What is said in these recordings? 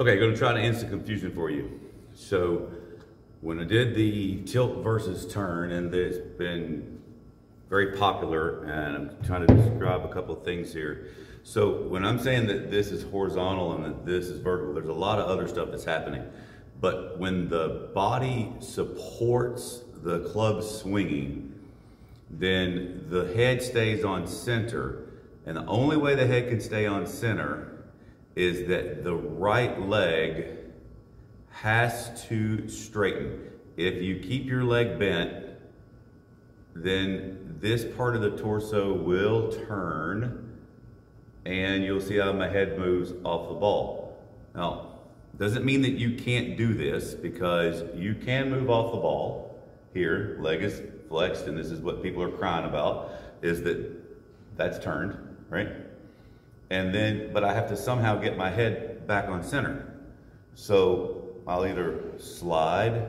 Okay, gonna try to answer the confusion for you. So when I did the tilt versus turn, and it's been very popular, and I'm trying to describe a couple of things here. So when I'm saying that this is horizontal and that this is vertical, there's a lot of other stuff that's happening. But when the body supports the club swinging, then the head stays on center. And the only way the head can stay on center is that the right leg has to straighten. If you keep your leg bent, then this part of the torso will turn and you'll see how my head moves off the ball. Now, doesn't mean that you can't do this because you can move off the ball. Here, leg is flexed and this is what people are crying about, is that that's turned, right? And then, but I have to somehow get my head back on center. So I'll either slide,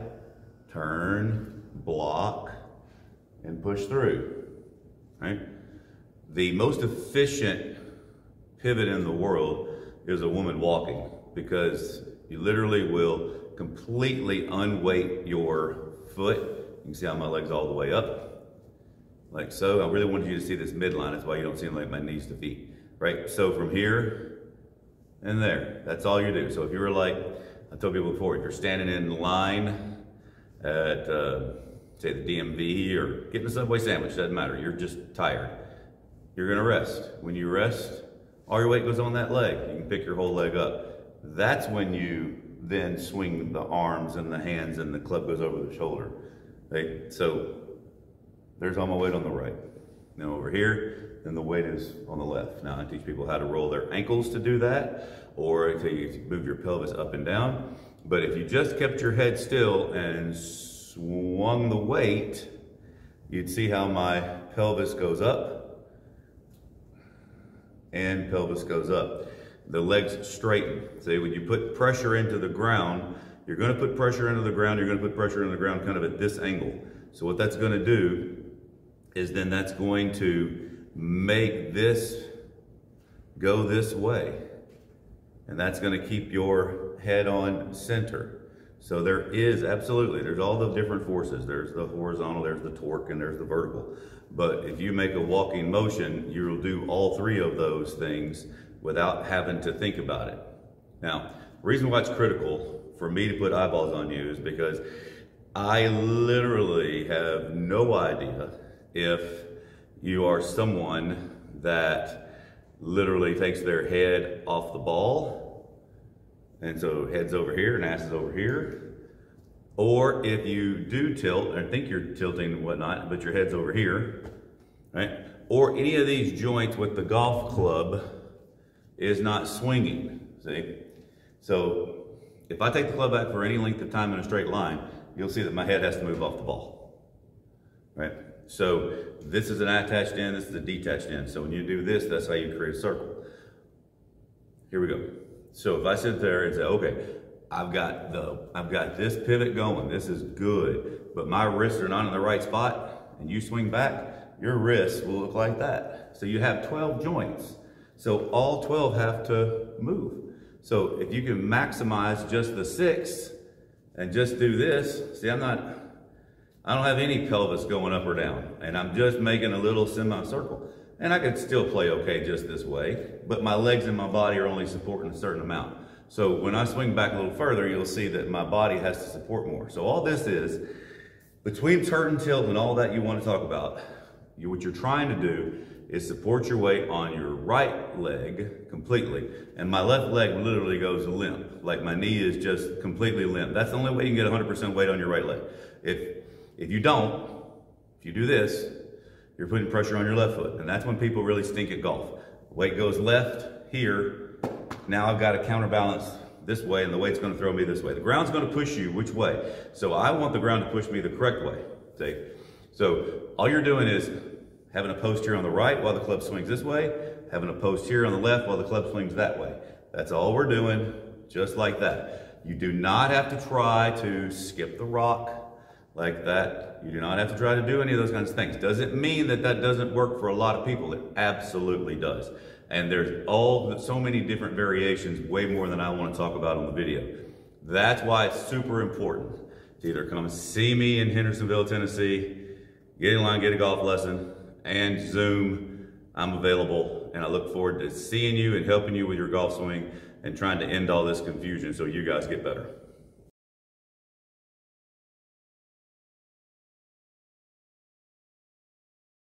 turn, block, and push through, right? The most efficient pivot in the world is a woman walking because you literally will completely unweight your foot. You can see how my leg's all the way up, like so. I really wanted you to see this midline. That's why you don't see like my knees to feet right? So from here and there, that's all you do. So if you were like, I told people before, if you're standing in line at, uh, say the DMV or getting a Subway sandwich, doesn't matter, you're just tired. You're gonna rest. When you rest, all your weight goes on that leg. You can pick your whole leg up. That's when you then swing the arms and the hands and the club goes over the shoulder. Okay? So there's all my weight on the right. Now over here, then the weight is on the left. Now I teach people how to roll their ankles to do that, or to move your pelvis up and down. But if you just kept your head still and swung the weight, you'd see how my pelvis goes up and pelvis goes up. The legs straighten. See, when you put pressure into the ground, you're gonna put pressure into the ground, you're gonna put pressure into the ground kind of at this angle. So what that's gonna do is then that's going to make this go this way. And that's going to keep your head on center. So there is absolutely, there's all the different forces. There's the horizontal, there's the torque, and there's the vertical. But if you make a walking motion, you'll do all three of those things without having to think about it. Now, reason why it's critical for me to put eyeballs on you is because I literally have no idea if you are someone that literally takes their head off the ball. And so head's over here and ass is over here. Or if you do tilt and think you're tilting and whatnot, but your head's over here, right? Or any of these joints with the golf club is not swinging, see? So if I take the club back for any length of time in a straight line, you'll see that my head has to move off the ball, right? So this is an attached end, this is a detached end. So when you do this, that's how you create a circle. Here we go. So if I sit there and say, okay, I've got the, I've got this pivot going, this is good, but my wrists are not in the right spot, and you swing back, your wrists will look like that. So you have 12 joints. So all 12 have to move. So if you can maximize just the six and just do this, see, I'm not, I don't have any pelvis going up or down, and I'm just making a little semicircle. And I could still play okay just this way, but my legs and my body are only supporting a certain amount. So when I swing back a little further, you'll see that my body has to support more. So all this is, between turn and tilt and all that you want to talk about, you, what you're trying to do is support your weight on your right leg completely. And my left leg literally goes limp. Like my knee is just completely limp. That's the only way you can get 100% weight on your right leg. If if you don't, if you do this, you're putting pressure on your left foot. And that's when people really stink at golf. Weight goes left here. Now I've got to counterbalance this way and the weight's gonna throw me this way. The ground's gonna push you which way? So I want the ground to push me the correct way. See? So all you're doing is having a post here on the right while the club swings this way, having a post here on the left while the club swings that way. That's all we're doing, just like that. You do not have to try to skip the rock, like that. You do not have to try to do any of those kinds of things. Does it mean that that doesn't work for a lot of people? It absolutely does. And there's all so many different variations, way more than I want to talk about on the video. That's why it's super important to either come see me in Hendersonville, Tennessee, get in line, get a golf lesson, and Zoom. I'm available, and I look forward to seeing you and helping you with your golf swing and trying to end all this confusion so you guys get better.